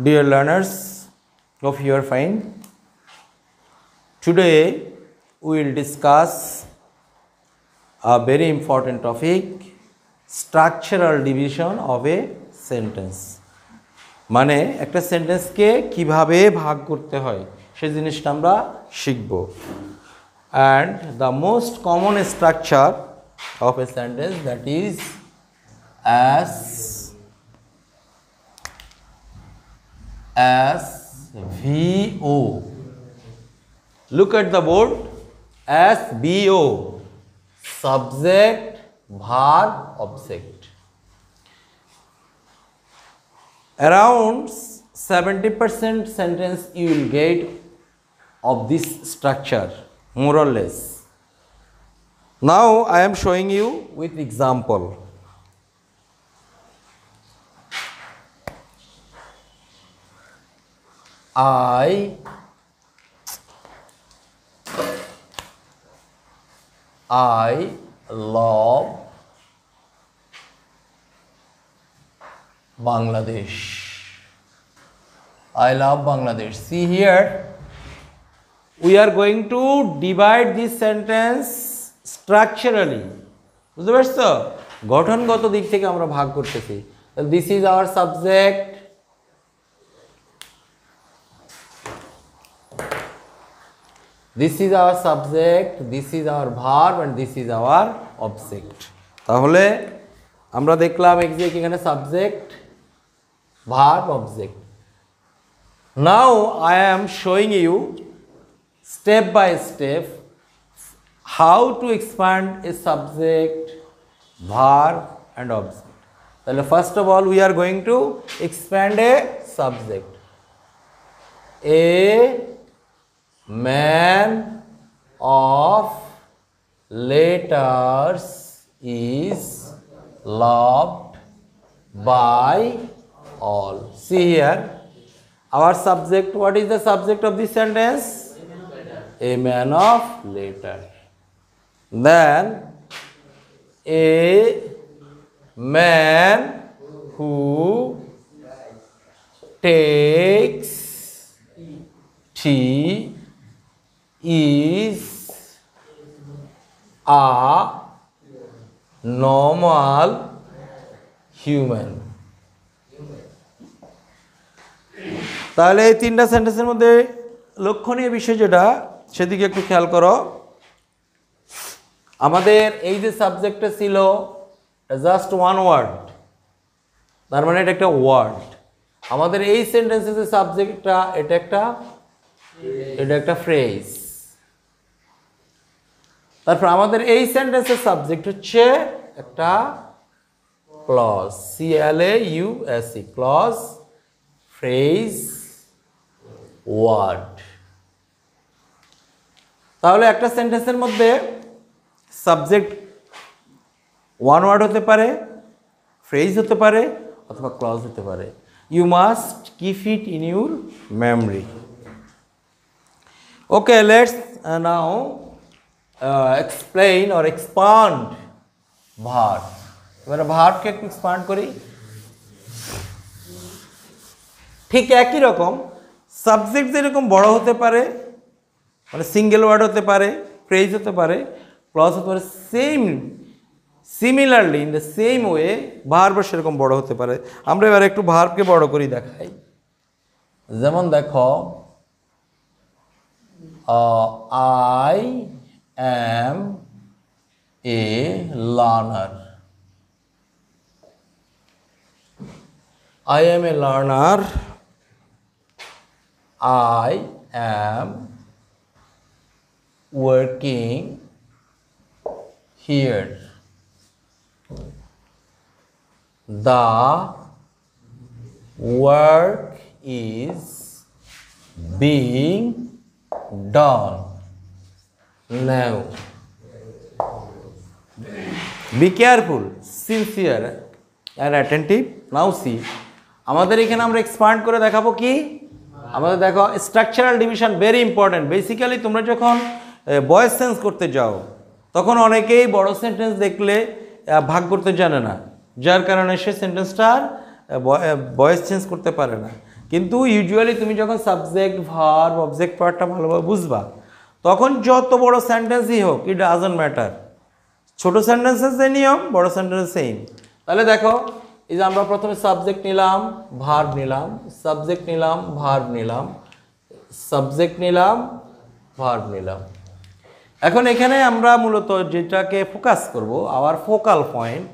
Dear learners, hope you are fine. Today we will discuss a very important topic structural division of a sentence. মানে একটা সেন্টেন্সকে কিভাবে ভাগ করতে হয় সেই জিনিসটা আমরা শিখব and the most common structure of a sentence that is as as VO. Look at the board as Subject, verb, object. Around 70% sentence you will get of this structure, more or less. Now I am showing you with example. I I love Bangladesh I love Bangladesh see here we are going to divide this sentence structurally বুঝতে পারছো গঠনগত দিক থেকে আমরা ভাগ করতেছি this is our subject This is our subject, this is our verb and this is our object. তাহলে আমরা দেখলাম exact এখানে subject, verb, object. Now I am showing you step by step how to expand a subject, verb and object. তাহলে first of all we are going to expand a subject. A letters is loved by all. See here, our subject, what is the subject of this sentence? A man of letter. Then, a man who takes tea is a normal human তাহলে এই তিনটা সেন্টেন্সের মধ্যে লক্ষণীয় বিষয় যেটা সেদিকে একটু খেয়াল করো আমাদের এই যে সাবজেক্টটা ছিল জাস্ট ওয়ান ওয়ার্ড তার মানে এটা একটা ওয়ার্ড আমাদের এই সেন্টেন্সের যে সাবজেক্টটা এটা একটা এটা একটা ফ্রেজ তারপর আমাদের এই সেন্টেন্সের সাবজেক্ট হচ্ছে একটা clause C L A U S E clause phrase word তাহলে একটা সেন্টেন্সের মধ্যে সাবজেক্ট ওয়ান ওয়ার্ড হতে পারে ফ্রেজ হতে পারে অথবা ক্লজ হতে পারে you must keep it in your memory okay let's now explain or expand expand verb এবার ভার্বকে একটু এক্সপান্ড করি ঠিক একই রকম সাবজেক্ট যেরকম বড় হতে পারে মানে সিঙ্গেল ওয়ার্ড হতে পারে ফ্রেজ হতে পারে প্লাস হতে পারে same similarly in the same way ভার্বও সেরকম বড় হতে পারে আমরা এবার একটু ভার্বকে বড় করি দেখাই যেমন দেখো I am a learner. I am a learner. I am working here. The work is being done. Now, be careful, sincere and attentive Now see আমাদের এখানে আমরা এক্সপান্ড করে দেখাবো কি আমাদের দেখো structural division very important basically তোমরা যখন বয়েস সেন্স করতে যাও তখন অনেকেই বড় সেন্টেন্স দেখলে ভাগ করতে জানে না যার কারণে সে সেন্টেন্সটা আর বয়েস চেঞ্জ করতে পারে না কিন্তু ইউজুয়ালি তুমি যখন সাবজেক্ট ভার্ব অবজেক্ট পার্টটা ভালোভাবে বুঝবা তখন যত বড় সেন্টেন্সই হোক ইট ডাজন্ট ম্যাটার ছোট সেন্টেন্সের যে নিয়ম বড় সেন্টেন্স সেম তাহলে দেখো এই যে আমরা প্রথমে সাবজেক্ট নিলাম ভার্ব নিলাম সাবজেক্ট নিলাম ভার্ব নিলাম সাবজেক্ট নিলাম ভার্ব নিলাম এখন এখানে আমরা মূলত যেটাকে ফোকাস করব আওয়ার ফোকাল পয়েন্ট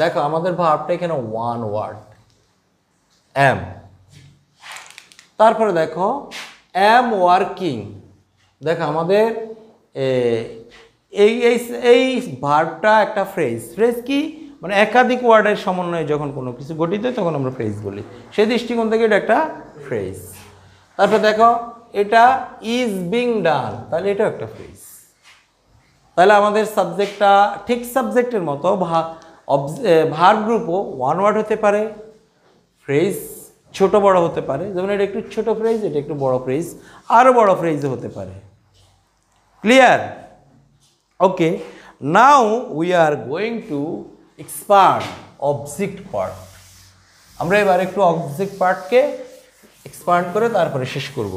দেখো আমাদের ভার্বটা এখানে ওয়ান ওয়ার্ড অ্যাম তারপরে দেখো অ্যাম ওয়ার্কিং দেখ আমাদের এই এই এই ভার্বটা একটা ফ্রেজ ফ্রেজ কি মানে একাধিক ওয়ার্ডের সমন্বয়ে যখন কোনো কিছু গঠিত তখন আমরা ফ্রেজ বলি সেই দৃষ্টিকোণ থেকে এটা একটা ফ্রেজ তারপর দেখো এটা ইজ বিং ডান তাহলে এটাও একটা ফ্রেজ তাহলে আমাদের সাবজেক্টটা ঠিক সাবজেক্টের মতো ভার্ব গ্রুপও ওয়ান ওয়ার্ড হতে পারে ফ্রেজ ছোট বড় হতে পারে যেমন এটা একটু ছোট ফ্রেজ এটা একটু বড় ফ্রেজ আরও বড় ফ্রেজও হতে পারে clear okay now we are going to expand object part আমরা এবার একটু অবজেক্ট পার্টকে এক্সপান্ড করে তারপরে শেষ করব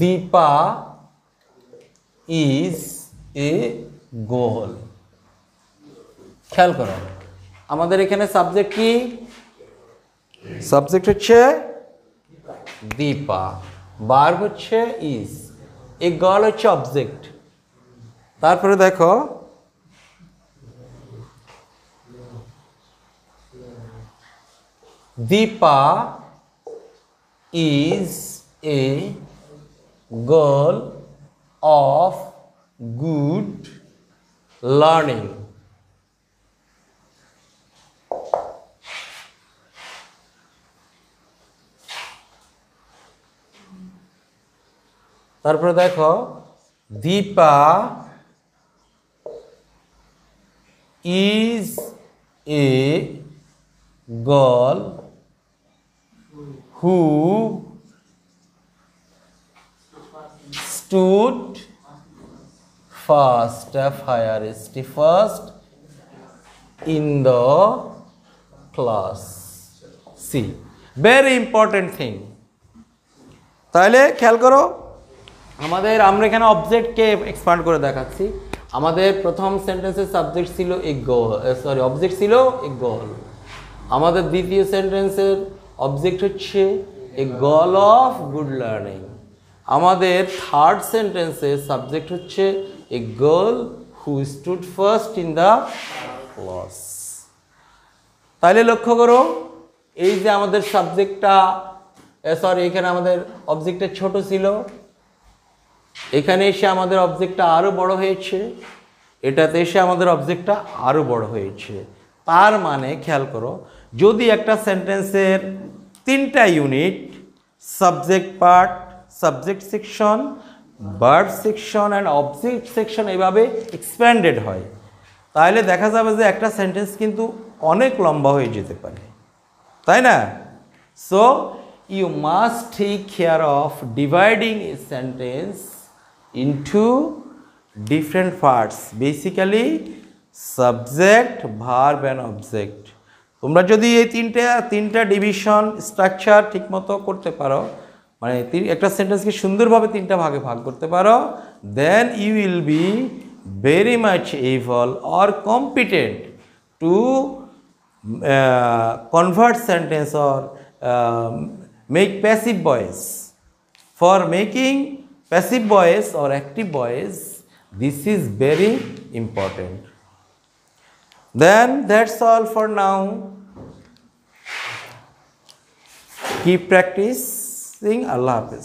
দীপা ইজ এ গোল খেয়াল করো আমাদের এখানে সাবজেক্ট কি সাবজেক্ট হচ্ছে দীপা বার হচ্ছে ইজ এ গার্ল হচ্ছে অবজেক্ট তারপরে দেখো Dipa is a girl of good learning তারপরে দেখো Dipa is a girl who stood first fire ST first in the class see very important thing তাহলে খেয়াল করো আমাদের আমরা এখানে অবজেক্টকে এক্সপান্ড করে দেখাচ্ছি আমাদের প্রথম সেন্টেন্সের সাবজেক্ট ছিল এ গোল সরি অবজেক্ট ছিল এ গোল আমাদের দ্বিতীয় সেন্টেন্সের অবজেক্ট হচ্ছে a girl of good learning আমাদের থার্ড সেন্টেন্সের সাবজেক্ট হচ্ছে a girl who stood first in the class তাহলে লক্ষ্য করো এই যে আমাদের সাবজেক্টটা সরি এখানে আমাদের অবজেক্টটা ছোট ছিল এখানে এসে আমাদের অবজেক্টটা আরও বড় হয়েছে এটাতে এসে আমাদের অবজেক্টটা আরও বড় হয়েছে তার মানে খেয়াল করো যদি একটা সেন্টেন্সের তিনটা unit subject part subject section bird section and object section এভাবে এক্সপ্যান্ডেড হয় তাহলে দেখা যাবে যে একটা সেন্টেন্স কিন্তু অনেক লম্বা হয়ে যেতে পারে তাই না so you must take care of dividing a sentence into different parts basically subject verb and object তোমরা যদি এই তিনটা তিনটা ডিভিশন স্ট্রাকচার ঠিকমতো করতে পারো মানে একটা সেন্টেন্সকে সুন্দরভাবে তিনটা ভাগে ভাগ করতে পারো then you will be very much able or competent to convert sentence or make passive voice for making passive voice or active voice this is very important then that's all for now keep practicing allah hafiz